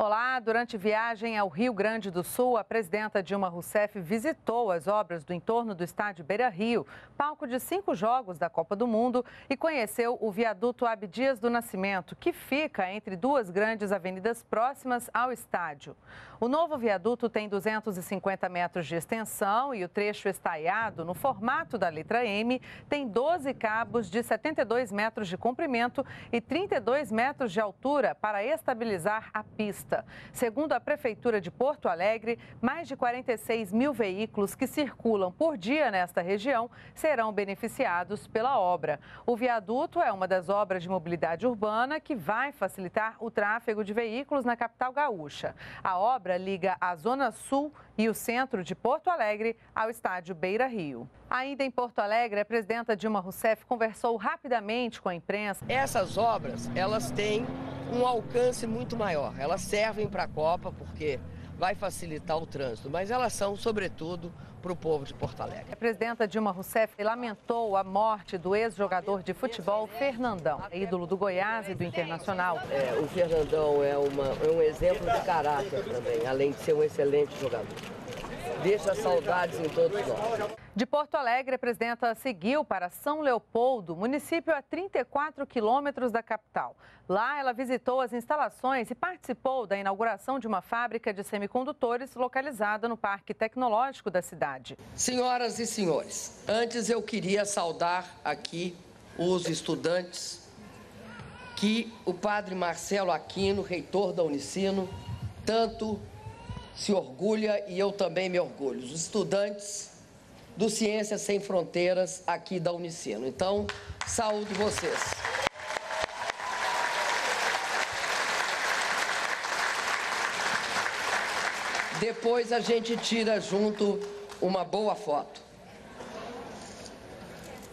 Olá, durante viagem ao Rio Grande do Sul, a presidenta Dilma Rousseff visitou as obras do entorno do estádio Beira Rio, palco de cinco jogos da Copa do Mundo, e conheceu o viaduto Abdias do Nascimento, que fica entre duas grandes avenidas próximas ao estádio. O novo viaduto tem 250 metros de extensão e o trecho estaiado, no formato da letra M, tem 12 cabos de 72 metros de comprimento e 32 metros de altura para estabilizar a pista. Segundo a Prefeitura de Porto Alegre, mais de 46 mil veículos que circulam por dia nesta região serão beneficiados pela obra. O viaduto é uma das obras de mobilidade urbana que vai facilitar o tráfego de veículos na capital gaúcha. A obra liga a Zona Sul e o centro de Porto Alegre ao estádio Beira Rio. Ainda em Porto Alegre, a presidenta Dilma Rousseff conversou rapidamente com a imprensa. Essas obras, elas têm um alcance muito maior. Elas servem para a Copa porque vai facilitar o trânsito, mas elas são, sobretudo, para o povo de Porto Alegre. A presidenta Dilma Rousseff lamentou a morte do ex-jogador de futebol Fernandão, ídolo do Goiás e do Internacional. É, o Fernandão é, uma, é um exemplo de caráter também, além de ser um excelente jogador deixa saudades em todos nós. De Porto Alegre, a presidenta seguiu para São Leopoldo, município a 34 quilômetros da capital. Lá, ela visitou as instalações e participou da inauguração de uma fábrica de semicondutores localizada no Parque Tecnológico da cidade. Senhoras e senhores, antes eu queria saudar aqui os estudantes que o padre Marcelo Aquino, reitor da Unicino, tanto se orgulha e eu também me orgulho. Os estudantes do Ciências Sem Fronteiras aqui da Unicino. Então, saúde vocês. Depois a gente tira junto uma boa foto.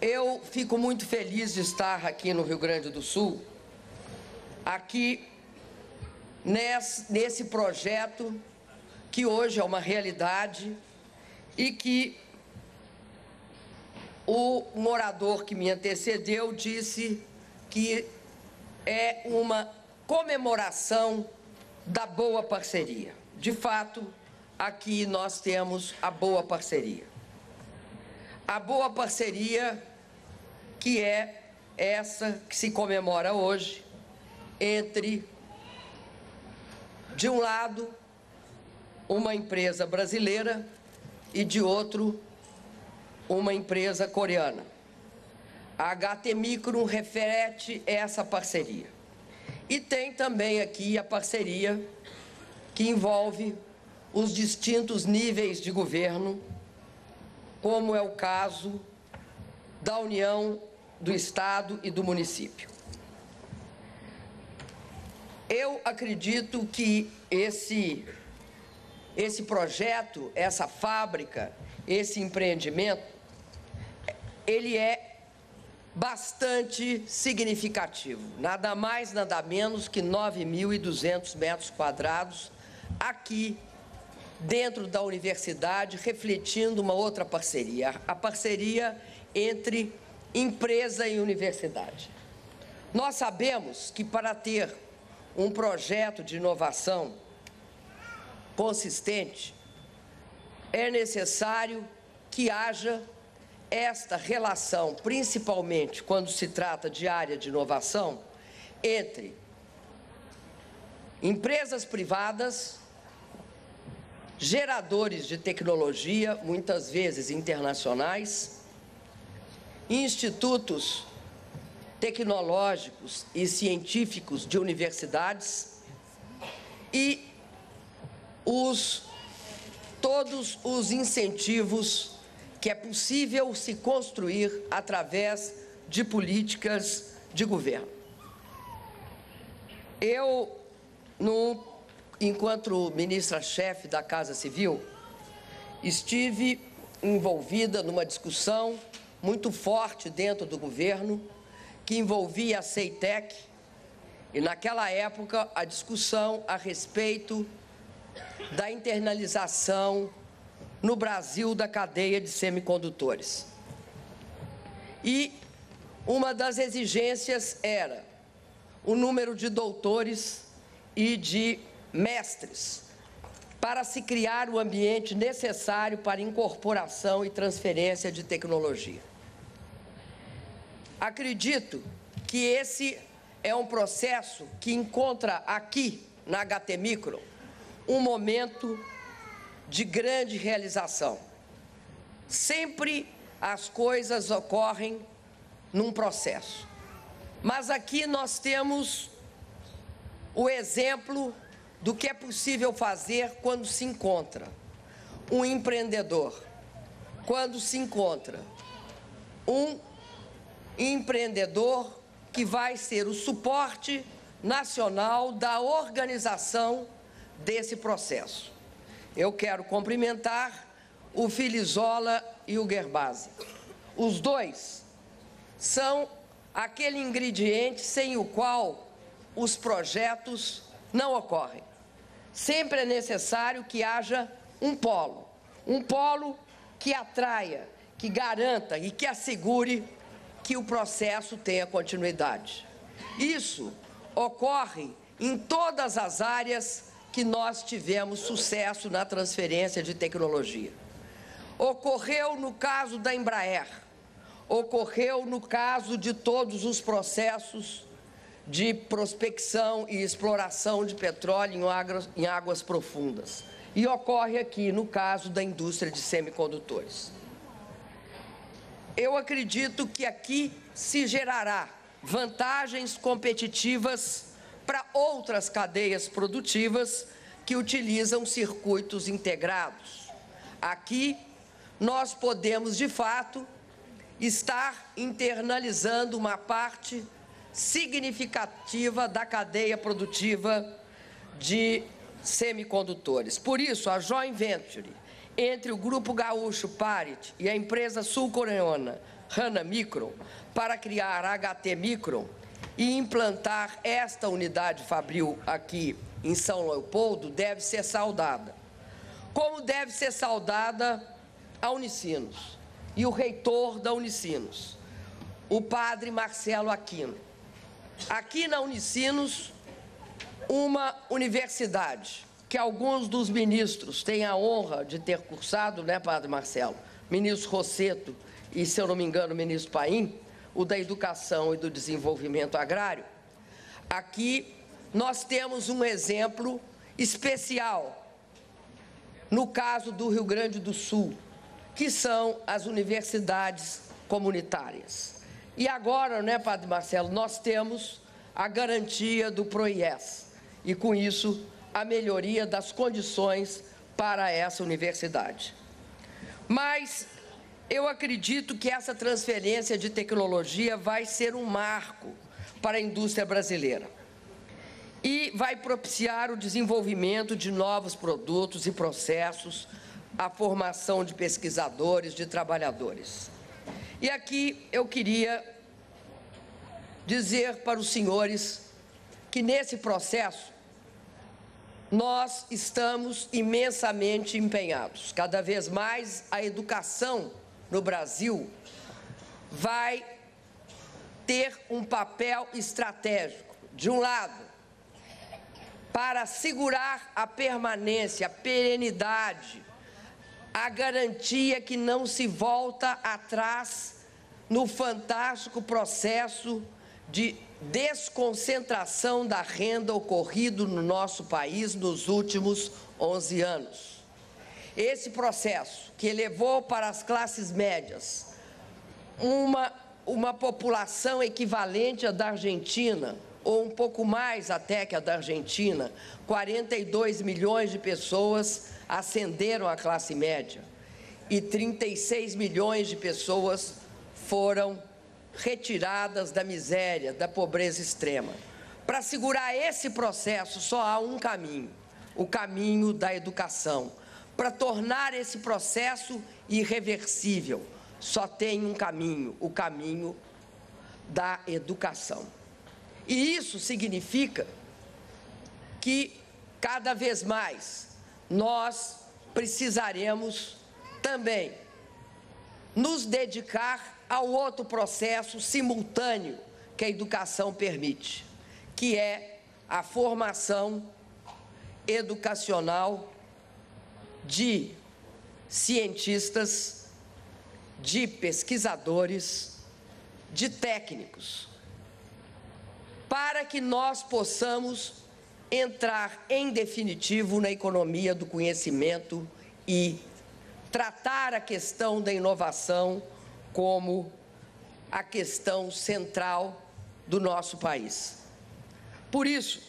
Eu fico muito feliz de estar aqui no Rio Grande do Sul, aqui nesse projeto que hoje é uma realidade e que o morador que me antecedeu disse que é uma comemoração da boa parceria. De fato, aqui nós temos a boa parceria. A boa parceria que é essa que se comemora hoje entre, de um lado, uma empresa brasileira e de outro uma empresa coreana. A HT Micro refere essa parceria. E tem também aqui a parceria que envolve os distintos níveis de governo, como é o caso da União, do Estado e do município. Eu acredito que esse esse projeto, essa fábrica, esse empreendimento, ele é bastante significativo. Nada mais, nada menos que 9.200 metros quadrados aqui dentro da universidade, refletindo uma outra parceria, a parceria entre empresa e universidade. Nós sabemos que para ter um projeto de inovação consistente, é necessário que haja esta relação, principalmente quando se trata de área de inovação, entre empresas privadas, geradores de tecnologia, muitas vezes internacionais, institutos tecnológicos e científicos de universidades e os, todos os incentivos que é possível se construir através de políticas de governo. Eu, no, enquanto ministra-chefe da Casa Civil, estive envolvida numa discussão muito forte dentro do governo que envolvia a CEITEC e naquela época a discussão a respeito da internalização no Brasil da cadeia de semicondutores. E uma das exigências era o número de doutores e de mestres para se criar o ambiente necessário para incorporação e transferência de tecnologia. Acredito que esse é um processo que encontra aqui na HT Micro um momento de grande realização. Sempre as coisas ocorrem num processo. Mas aqui nós temos o exemplo do que é possível fazer quando se encontra um empreendedor, quando se encontra um empreendedor que vai ser o suporte nacional da organização desse processo. Eu quero cumprimentar o Filizola e o Gerbasi. Os dois são aquele ingrediente sem o qual os projetos não ocorrem. Sempre é necessário que haja um polo, um polo que atraia, que garanta e que assegure que o processo tenha continuidade. Isso ocorre em todas as áreas que nós tivemos sucesso na transferência de tecnologia. Ocorreu no caso da Embraer, ocorreu no caso de todos os processos de prospecção e exploração de petróleo em águas, em águas profundas. E ocorre aqui no caso da indústria de semicondutores. Eu acredito que aqui se gerará vantagens competitivas para outras cadeias produtivas que utilizam circuitos integrados. Aqui nós podemos, de fato, estar internalizando uma parte significativa da cadeia produtiva de semicondutores. Por isso, a joint venture entre o Grupo Gaúcho Parit e a empresa sul-coreana Hana Micron para criar a HT Micron e implantar esta unidade fabril aqui em São Leopoldo deve ser saudada. Como deve ser saudada a Unicinos e o reitor da Unicinos, o padre Marcelo Aquino. Aqui na Unicinos, uma universidade que alguns dos ministros têm a honra de ter cursado, né, padre Marcelo? Ministro Rosseto e, se eu não me engano, ministro Paim, o da Educação e do Desenvolvimento Agrário. Aqui nós temos um exemplo especial no caso do Rio Grande do Sul, que são as universidades comunitárias. E agora, né, Padre Marcelo, nós temos a garantia do PROIES e, com isso, a melhoria das condições para essa universidade. Mas eu acredito que essa transferência de tecnologia vai ser um marco para a indústria brasileira e vai propiciar o desenvolvimento de novos produtos e processos, a formação de pesquisadores, de trabalhadores. E aqui eu queria dizer para os senhores que nesse processo nós estamos imensamente empenhados. Cada vez mais a educação no Brasil vai ter um papel estratégico. De um lado, para assegurar a permanência, a perenidade, a garantia que não se volta atrás no fantástico processo de desconcentração da renda ocorrido no nosso país nos últimos 11 anos. Esse processo que levou para as classes médias uma, uma população equivalente à da Argentina, ou um pouco mais até que a da Argentina, 42 milhões de pessoas ascenderam à classe média e 36 milhões de pessoas foram retiradas da miséria, da pobreza extrema. Para segurar esse processo, só há um caminho: o caminho da educação. Para tornar esse processo irreversível, só tem um caminho: o caminho da educação. E isso significa que cada vez mais nós precisaremos também nos dedicar ao outro processo simultâneo que a educação permite, que é a formação educacional de cientistas, de pesquisadores, de técnicos, para que nós possamos entrar em definitivo na economia do conhecimento e tratar a questão da inovação como a questão central do nosso país. Por isso,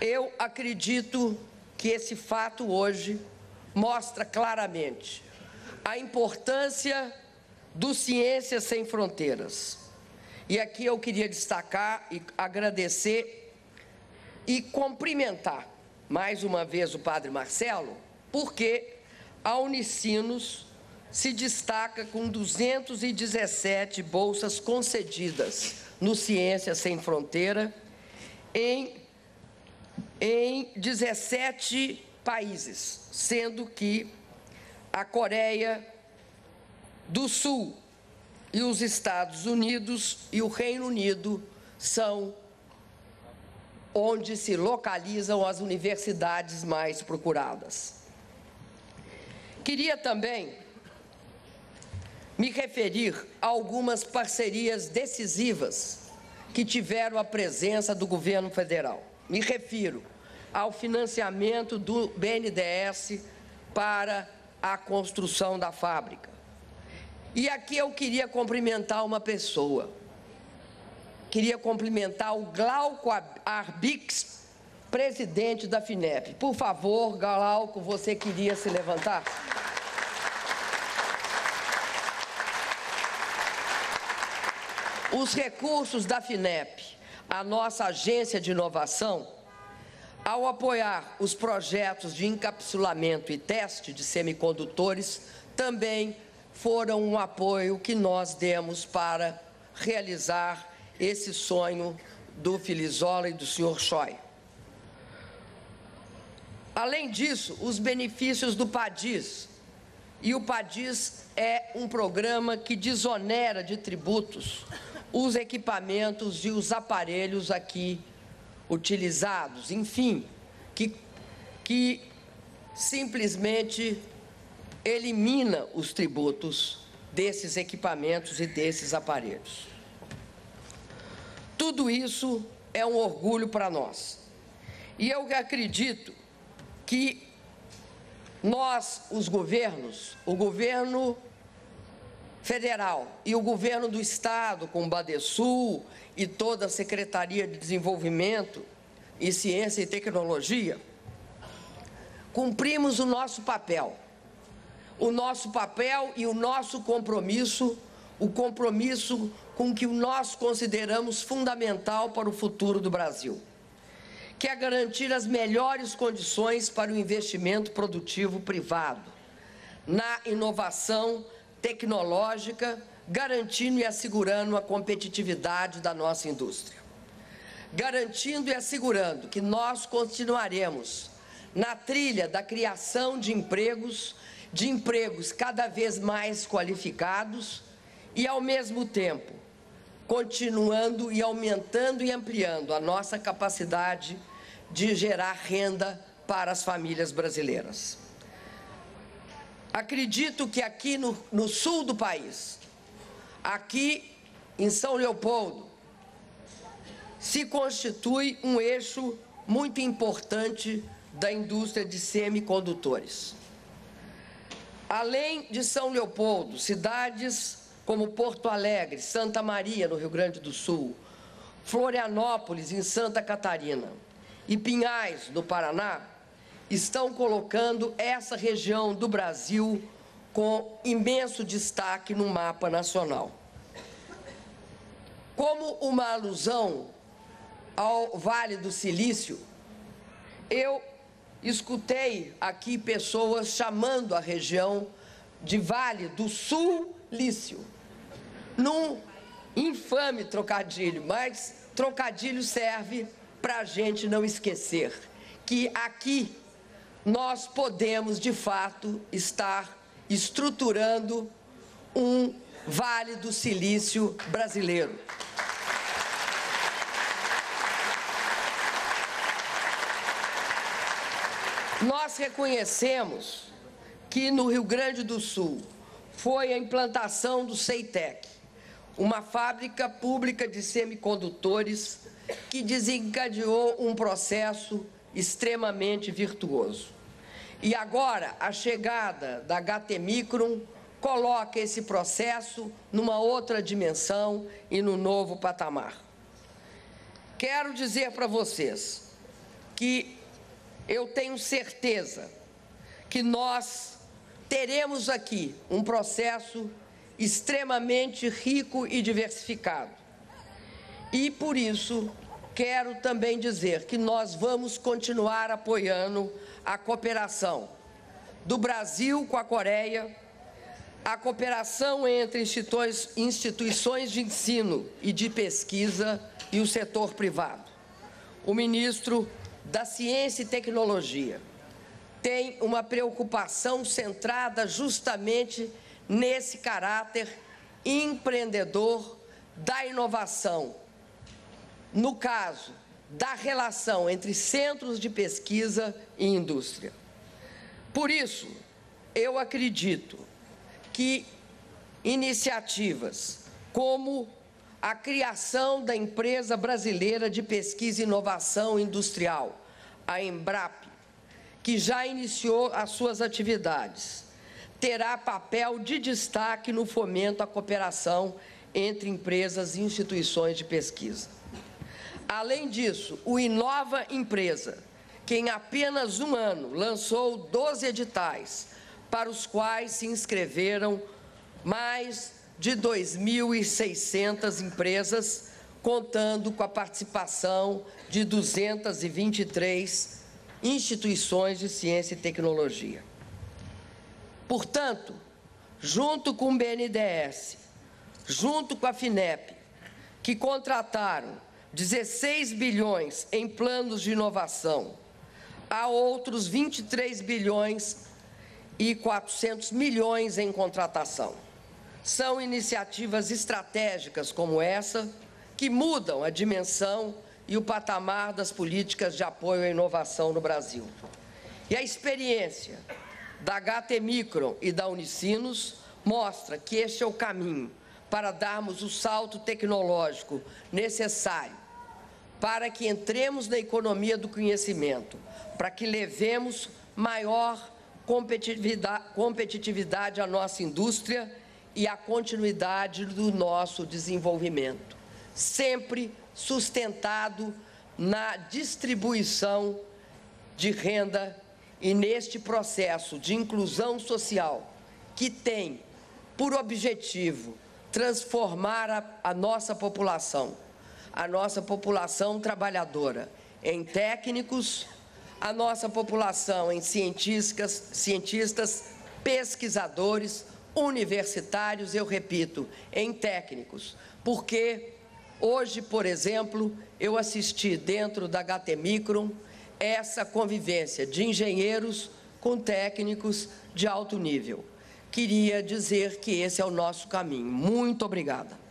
eu acredito que esse fato hoje mostra claramente a importância do Ciências Sem Fronteiras. E aqui eu queria destacar e agradecer e cumprimentar mais uma vez o Padre Marcelo, porque a Unicinos se destaca com 217 bolsas concedidas no Ciência Sem Fronteira em, em 17 países, sendo que a Coreia do Sul e os Estados Unidos e o Reino Unido são onde se localizam as universidades mais procuradas. Queria também me referir a algumas parcerias decisivas que tiveram a presença do governo federal. Me refiro ao financiamento do BNDES para a construção da fábrica. E aqui eu queria cumprimentar uma pessoa. Queria cumprimentar o Glauco Arbix, presidente da FINEP. Por favor, Glauco, você queria se levantar? Os recursos da FINEP, a nossa agência de inovação, ao apoiar os projetos de encapsulamento e teste de semicondutores, também foram um apoio que nós demos para realizar esse sonho do Filizola e do Sr. Choi. Além disso, os benefícios do PADIS. E o PADIS é um programa que desonera de tributos os equipamentos e os aparelhos aqui utilizados, enfim, que, que simplesmente elimina os tributos desses equipamentos e desses aparelhos. Tudo isso é um orgulho para nós. E eu acredito que nós, os governos, o governo federal e o governo do estado, com o Badesul e toda a Secretaria de Desenvolvimento e Ciência e Tecnologia, cumprimos o nosso papel. O nosso papel e o nosso compromisso, o compromisso com que nós consideramos fundamental para o futuro do Brasil, que é garantir as melhores condições para o investimento produtivo privado, na inovação tecnológica, garantindo e assegurando a competitividade da nossa indústria. Garantindo e assegurando que nós continuaremos na trilha da criação de empregos, de empregos cada vez mais qualificados e, ao mesmo tempo, continuando e aumentando e ampliando a nossa capacidade de gerar renda para as famílias brasileiras. Acredito que aqui no, no sul do país, aqui em São Leopoldo, se constitui um eixo muito importante da indústria de semicondutores. Além de São Leopoldo, cidades como Porto Alegre, Santa Maria, no Rio Grande do Sul, Florianópolis, em Santa Catarina, e Pinhais, no Paraná, estão colocando essa região do Brasil com imenso destaque no mapa nacional. Como uma alusão ao Vale do Silício, eu escutei aqui pessoas chamando a região de Vale do Sul-Lício, num infame trocadilho, mas trocadilho serve para a gente não esquecer que aqui nós podemos, de fato, estar estruturando um Vale do Silício brasileiro. Nós reconhecemos que no Rio Grande do Sul foi a implantação do CEITEC, uma fábrica pública de semicondutores que desencadeou um processo extremamente virtuoso. E agora, a chegada da HT Micron coloca esse processo numa outra dimensão e no novo patamar. Quero dizer para vocês que eu tenho certeza que nós teremos aqui um processo extremamente rico e diversificado. E por isso quero também dizer que nós vamos continuar apoiando a cooperação do Brasil com a Coreia, a cooperação entre instituições de ensino e de pesquisa e o setor privado. O ministro da Ciência e Tecnologia tem uma preocupação centrada justamente nesse caráter empreendedor da inovação. No caso da relação entre centros de pesquisa e indústria. Por isso, eu acredito que iniciativas como a criação da Empresa Brasileira de Pesquisa e Inovação Industrial, a Embrap, que já iniciou as suas atividades, terá papel de destaque no fomento à cooperação entre empresas e instituições de pesquisa. Além disso, o Inova Empresa, que em apenas um ano lançou 12 editais, para os quais se inscreveram mais de 2.600 empresas, contando com a participação de 223 instituições de ciência e tecnologia. Portanto, junto com o BNDES, junto com a FINEP, que contrataram 16 bilhões em planos de inovação, há outros 23 bilhões e 400 milhões em contratação. São iniciativas estratégicas como essa que mudam a dimensão e o patamar das políticas de apoio à inovação no Brasil. E a experiência da HT Micron e da Unicinos mostra que este é o caminho para darmos o salto tecnológico necessário para que entremos na economia do conhecimento, para que levemos maior competitividade, competitividade à nossa indústria e a continuidade do nosso desenvolvimento, sempre sustentado na distribuição de renda e neste processo de inclusão social que tem por objetivo transformar a, a nossa população, a nossa população trabalhadora, em técnicos, a nossa população em cientistas, cientistas pesquisadores, universitários, eu repito, em técnicos, porque hoje, por exemplo, eu assisti dentro da HT Micron essa convivência de engenheiros com técnicos de alto nível. Queria dizer que esse é o nosso caminho. Muito obrigada.